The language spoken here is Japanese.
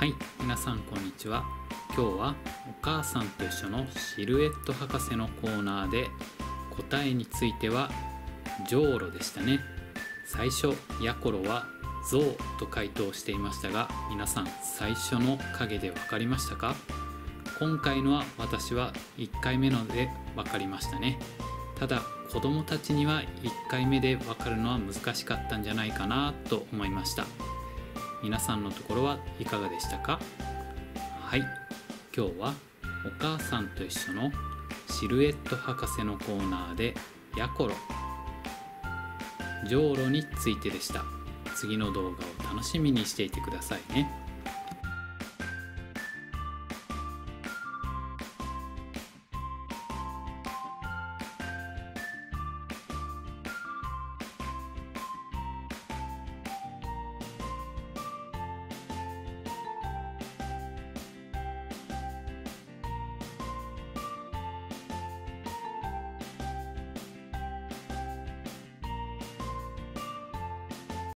はい皆さんこんにちは。今日はお母さんと一緒のシルエット博士のコーナーで答えについてはじょうろでしたね。最初やころは象と回答していましたが皆さん最初の影で分かりましたか？今回のは私は1回目ので分かりましたね。ただ子供たちには1回目で分かるのは難しかったんじゃないかなと思いました。皆さんのところはいかがでしたか？はい。今日はお母さんと一緒のシルエット博士のコーナーでやころ。じょうろについてでした。次の動画を楽しみにしていてくださいね。